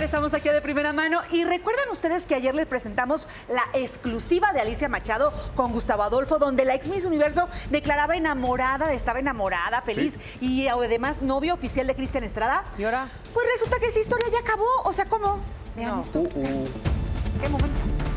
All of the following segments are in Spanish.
regresamos aquí de primera mano y recuerdan ustedes que ayer les presentamos la exclusiva de Alicia Machado con Gustavo Adolfo, donde la ex Miss Universo declaraba enamorada, estaba enamorada, feliz y además novio oficial de Cristian Estrada. ¿Y ahora? Pues resulta que esta historia ya acabó, o sea, ¿cómo? Vean No. esto. o sea, ¿Qué momento?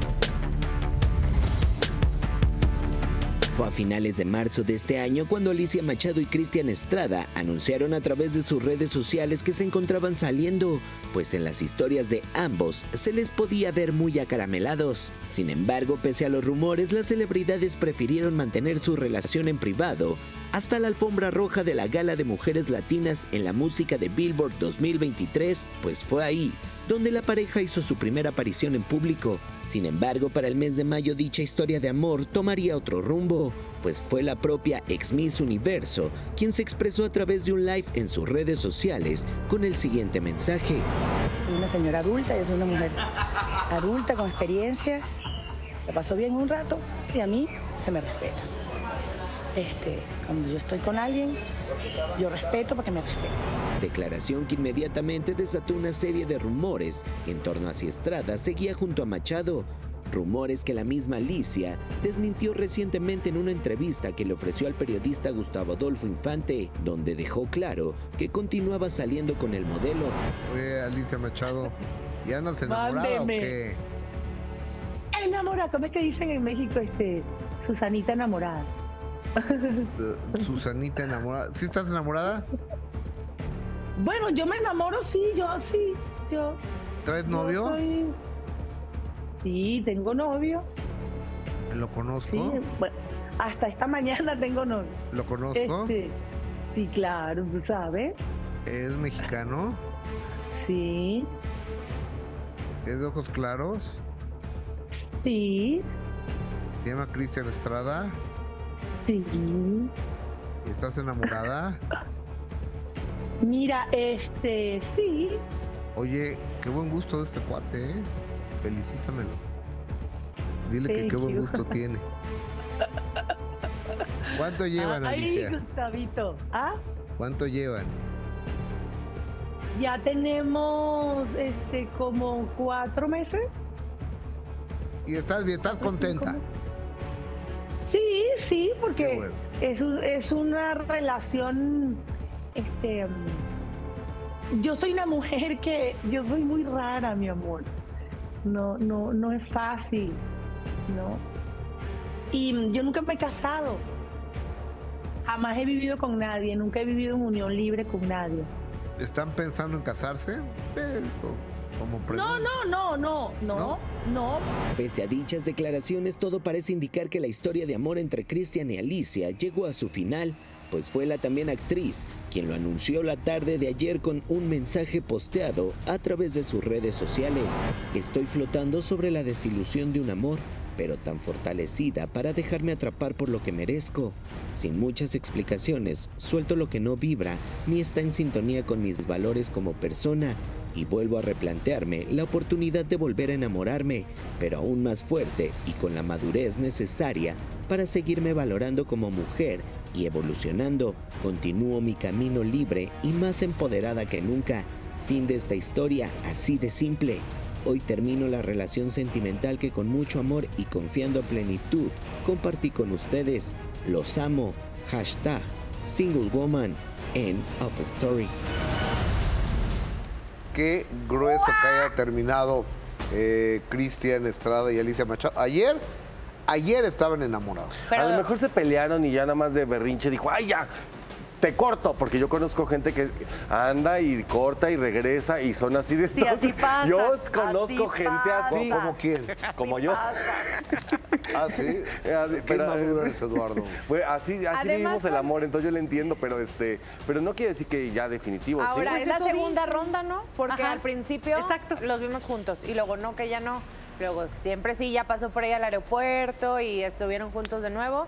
Fue a finales de marzo de este año cuando Alicia Machado y Cristian Estrada anunciaron a través de sus redes sociales que se encontraban saliendo, pues en las historias de ambos se les podía ver muy acaramelados. Sin embargo, pese a los rumores, las celebridades prefirieron mantener su relación en privado hasta la alfombra roja de la Gala de Mujeres Latinas en la música de Billboard 2023, pues fue ahí donde la pareja hizo su primera aparición en público. Sin embargo, para el mes de mayo dicha historia de amor tomaría otro rumbo, pues fue la propia ex Miss Universo quien se expresó a través de un live en sus redes sociales con el siguiente mensaje. Soy una señora adulta, yo soy una mujer adulta con experiencias. La pasó bien un rato y a mí se me respeta. Este, cuando yo estoy con alguien, yo respeto para que me respeten. Declaración que inmediatamente desató una serie de rumores en torno a si Estrada seguía junto a Machado. Rumores que la misma Alicia desmintió recientemente en una entrevista que le ofreció al periodista Gustavo Adolfo Infante, donde dejó claro que continuaba saliendo con el modelo. Oye, Alicia Machado, ¿ya andas enamorada Mándeme. o qué? Enamorada, ¿cómo es que dicen en México este Susanita enamorada? Susanita enamorada. ¿Sí estás enamorada? Bueno, yo me enamoro, sí, yo sí, yo. ¿Traes novio? soy- Sí, tengo novio. ¿Lo conozco? Sí, bueno, hasta esta mañana tengo novio. ¿Lo conozco? Este, sí, claro, tú sabes. ¿Es mexicano? Sí, ¿Es de ojos claros? sí, ¿Se llama Cristian Estrada? Sí. ¿Estás enamorada? Mira, este, sí. Oye, qué buen gusto de este cuate, ¿eh? Felicítamelo. Dile que qué buen gusto tiene. ¿Cuánto llevan, Ay, Alicia? Gustavito. ¿Ah? ¿Cuánto llevan? Ya tenemos, este, como cuatro meses. ¿Y estás bien? ¿Estás contenta? meses. Sí, sí, porque bueno. es, un- es una relación, este, yo soy una mujer que, yo soy muy rara, mi amor. No, no, no es fácil, ¿no? Y yo nunca me he casado. Jamás he vivido con nadie, nunca he vivido en unión libre con nadie. ¿Están pensando en casarse? Eh, como No, no, no, no, no, no. Pese a dichas declaraciones, todo parece indicar que la historia de amor entre Cristian y Alicia llegó a su final, pues fue la también actriz quien lo anunció la tarde de ayer con un mensaje posteado a través de sus redes sociales. Estoy flotando sobre la desilusión de un amor, pero tan fortalecida para dejarme atrapar por lo que merezco. Sin muchas explicaciones, suelto lo que no vibra ni está en sintonía con mis valores como persona y vuelvo a replantearme la oportunidad de volver a enamorarme, pero aún más fuerte y con la madurez necesaria para seguirme valorando como mujer y evolucionando. Continúo mi camino libre y más empoderada que nunca. Fin de esta historia, así de simple. Hoy termino la relación sentimental que con mucho amor y confiando a plenitud compartí con ustedes. Los amo. Hashtag Single Woman. End of story. Qué grueso que haya terminado eh, Cristian Estrada y Alicia Machado. Ayer, ayer estaban enamorados. Pero- A lo mejor se pelearon y ya nada más de berrinche dijo, ay, ya, te corto, porque yo conozco gente que anda y corta y regresa y son así de Sí, así pasa, Yo así conozco gente pasa. así. ¿Cómo quién? Como yo. Ah, sí. Qué pero- maduro eres, Eduardo. Pues así, así Además, vivimos el amor, entonces yo le entiendo, pero este, pero no quiere decir que ya definitivo, Ahora, Pues es la eso segunda ronda, ¿no? Porque Ajá. al principio Exacto. los vimos juntos y luego no, que ya no. Luego siempre sí, ya pasó por ahí al aeropuerto y estuvieron juntos de nuevo.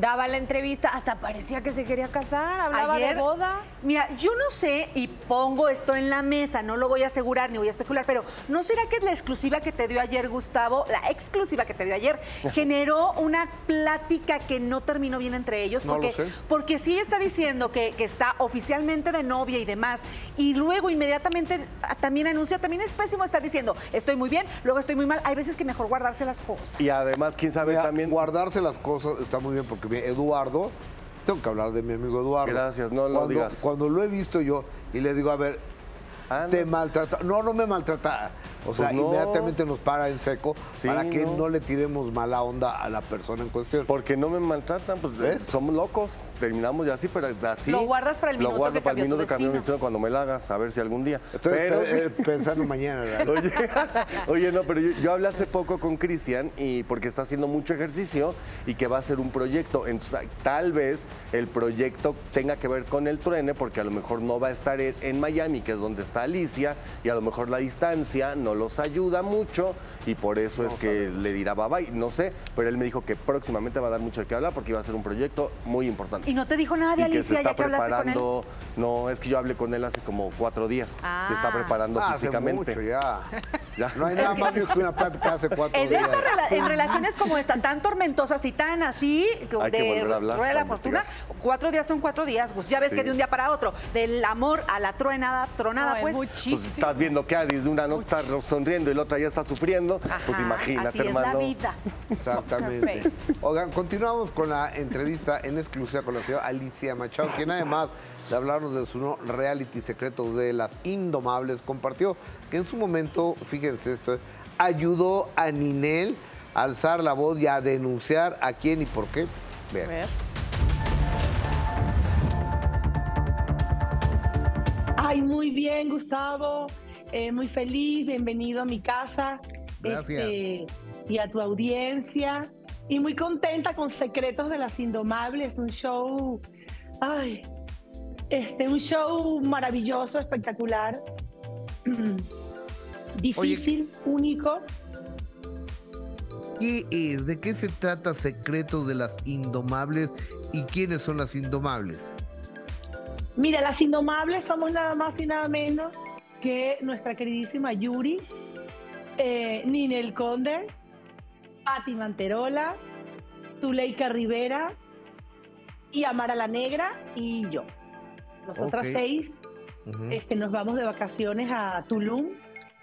Daba la entrevista, hasta parecía que se quería casar, hablaba Ayer- de boda. Mira, yo no sé, y pongo esto en la mesa, no lo voy a asegurar ni voy a especular, pero ¿no será que la exclusiva que te dio ayer Gustavo, la exclusiva que te dio ayer, generó una plática que no terminó bien entre ellos? No lo Porque, sé. porque sí está diciendo que, que está oficialmente de novia y demás, y luego inmediatamente también anuncia, también es pésimo estar diciendo, estoy muy bien, luego estoy muy mal. Hay veces que mejor guardarse las cosas. Y además, quién sabe Mira, también. guardarse las cosas está muy bien porque Eduardo, tengo que hablar de mi amigo Eduardo. Gracias, no lo cuando, digas. Cuando lo he visto yo y le digo, a ver, te maltrata. No, no me maltrata. O sea, Pues no. inmediatamente nos para en seco Sí, para que no. no. le tiremos mala onda a la persona en cuestión. Porque no me maltratan, pues ¿Ves? somos locos. Terminamos ya así, pero así. Lo guardas para el Lo minuto guardo que para el minuto que cambió destino. cuando me la hagas, a ver si algún día. Estoy pero, pe- eh, pensando mañana. ¿verdad? Oye, oye, no, pero yo, yo hablé hace poco con Cristian y porque está haciendo mucho ejercicio y que va a hacer un proyecto. Entonces, tal vez el proyecto tenga que ver con el truene, porque a lo mejor no va a estar en, en Miami, que es donde está Alicia, y a lo mejor la distancia no los ayuda mucho y por eso es que le dirá bye bye. No sé, pero él me dijo que próximamente va a dar mucho de qué hablar porque iba a ser un proyecto muy importante. Y no te dijo nada de Y que se Alicia está ya que hablaste con él. preparando. No, es que yo hablé con él hace como cuatro días. Se está Ah. preparando Ah, hace físicamente. mucho ya. Ya. No hay nada más que una plática hace cuatro En, días. esta rela- en relaciones como esta, tan tormentosas y tan así, Hay de rueda de la fortuna, cuatro días son cuatro días. Pues ya ves que de un día para otro, del amor a la truenada, tronada, Ay, pues. muchísimo. Pues estás viendo que Adis de una no está sonriendo y la otra ya está sufriendo. pues imagínate, así es hermano. la vida. Exactamente. Face. Oigan, continuamos con la entrevista en exclusiva con la señora Alicia Machado, quien además de hablarnos de su no reality secreto de las Indomables, compartió que en su momento, fíjense esto, ayudó a Ninel a alzar la voz y a denunciar a quién y por qué. A Vean. ver. Ay, muy bien, Gustavo. Eh, muy feliz, bienvenido a mi casa. Gracias. Este, y a tu audiencia. Y muy contenta con Secretos de las Indomables, un show, ay, este, un show maravilloso, espectacular, difícil, único. ¿Qué es? ¿De qué se trata Secretos de las Indomables y quiénes son las Indomables? Mira, las Indomables somos nada más y nada menos que nuestra queridísima Yuri, eh, Ninel Conde, Patti Manterola, Zuleika Rivera y Amara la Negra y yo. Nosotras seis este, nos vamos de vacaciones a Tulum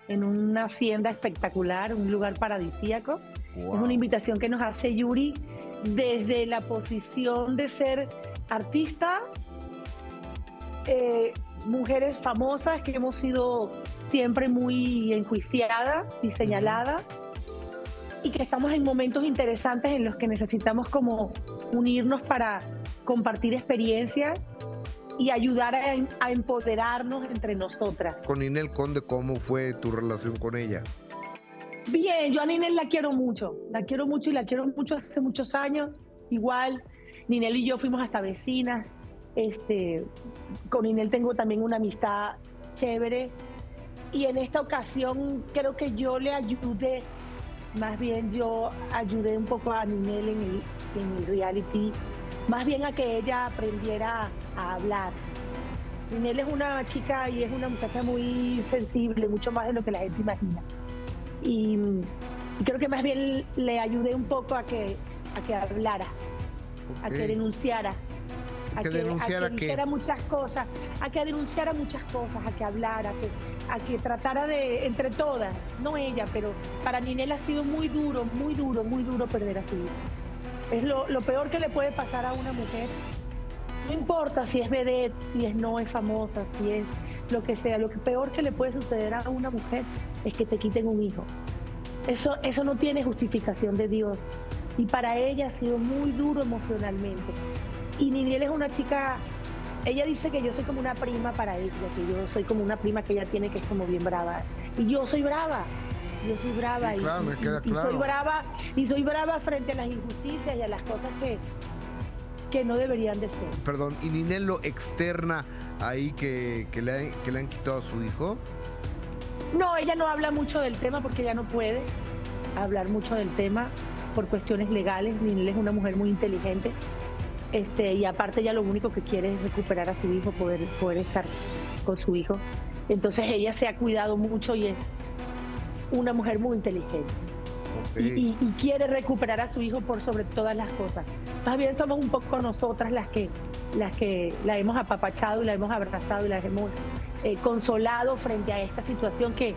en una hacienda espectacular, un lugar paradisíaco. Es una invitación que nos hace Yuri desde la posición de ser artistas, eh, mujeres famosas que hemos sido siempre muy enjuiciadas y señaladas y que estamos en momentos interesantes en los que necesitamos como unirnos para compartir experiencias y ayudar a, a empoderarnos entre nosotras. Con Inel Conde, ¿cómo fue tu relación con ella? Bien, yo a Ninel la quiero mucho, la quiero mucho y la quiero mucho hace muchos años. Igual, Ninel y yo fuimos hasta vecinas. Este, con Ninel tengo también una amistad chévere. Y en esta ocasión creo que yo le ayudé, más bien yo ayudé un poco a Ninel en el, en el reality, más bien a que ella aprendiera a hablar. Ninel es una chica y es una muchacha muy sensible, mucho más de lo que la gente imagina y, y creo que más bien le ayudé un poco a que, a que hablara, a que denunciara. A ¿Que denunciara a que qué? dijera muchas cosas, a que denunciara muchas cosas, a que hablara, a que, a que tratara de, entre todas, no ella, pero para Ninel ha sido muy duro, muy duro, muy duro perder a su hijo. Es lo, lo peor que le puede pasar a una mujer. No importa si es vedette, si es no es famosa, si es lo que sea, lo que peor que le puede suceder a una mujer es que te quiten un hijo. Eso, eso no tiene justificación de Dios. Y para ella ha sido muy duro emocionalmente. Y Niniel es una chica, ella dice que yo soy como una prima para ella, que yo soy como una prima que ella tiene que es como bien brava. Y yo soy brava, yo soy brava. Sí, y- claro, me y- queda y claro. soy brava, y soy brava frente a las injusticias y a las cosas que, que no deberían de ser. Perdón, ¿y Ninel lo externa ahí que, que le, han- que le han quitado a su hijo? No, ella no habla mucho del tema porque ella no puede hablar mucho del tema por cuestiones legales. Ninel es una mujer muy inteligente Este, y aparte ella lo único que quiere es recuperar a su hijo, poder, poder estar con su hijo. Entonces ella se ha cuidado mucho y es una mujer muy inteligente. Ok. Y, y- y quiere recuperar a su hijo por sobre todas las cosas. Más bien somos un poco nosotras las que, las que la hemos apapachado y la hemos abrazado y la hemos eh, consolado frente a esta situación que,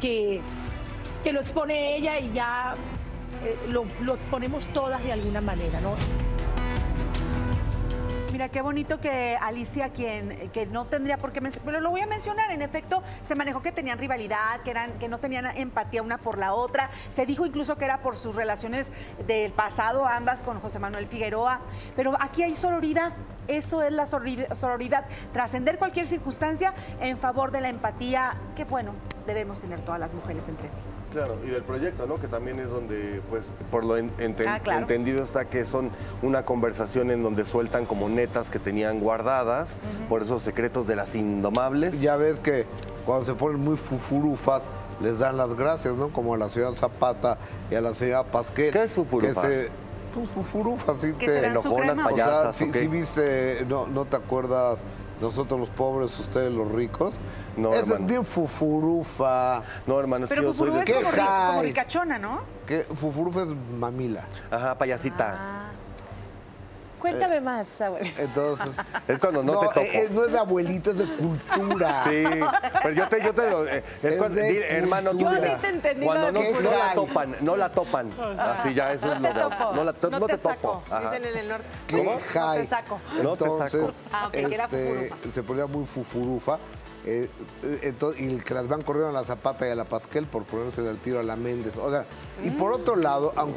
que, que lo expone ella y ya eh, lo, lo exponemos todas de alguna manera, ¿no? Mira, qué bonito que Alicia, quien que no tendría por qué mencionar, pero lo voy a mencionar, en efecto, se manejó que tenían rivalidad, que, eran, que no tenían empatía una por la otra, se dijo incluso que era por sus relaciones del pasado, ambas con José Manuel Figueroa, pero aquí hay sororidad, eso es la sorori- sororidad, trascender cualquier circunstancia en favor de la empatía que, bueno, debemos tener todas las mujeres entre sí. Claro, y del proyecto, ¿no? Que también es donde, pues, por lo Ah, claro. entendido está que son una conversación en donde sueltan como netas que tenían guardadas, por esos secretos de las indomables. Ya ves que cuando se ponen muy fufurufas, les dan las gracias, ¿no? Como a la señora Zapata y a la señora Pasquel. ¿Qué es fufurufas? Que se, pues fufurufas, sí. Que te- enojonas, crema. O sea, payasas, sí, ¿o qué? sí viste, no, no te acuerdas, nosotros los pobres, ustedes los ricos. No, es hermano. bien fufurufa. No, hermano, es Pero que yo soy de... es como, ricachona, ¿no? Que fufurufa es mamila. Ajá, payasita. Ah. Cuéntame más, abuela. Entonces. Es cuando no, te topo. eh, eh, no es de abuelito, es de cultura. Sí, pero yo te, yo te lo... eh, es Es cuando- di- hermano, tú. Yo sí te entendí Cuando no, no la topan, no la topan. Así ya, eso es lo de... topo. No, la to- no te saco, topo. Ajá. Dicen en el norte. ¿Qué No hay? te saco. No te Entonces, saco. Ah, este, se ponía muy fufurufa. eh, eh, entonces, y que las van corriendo a la Zapata y a la Pasquel por ponerse el tiro a la Méndez. Oiga, y por otro lado, aunque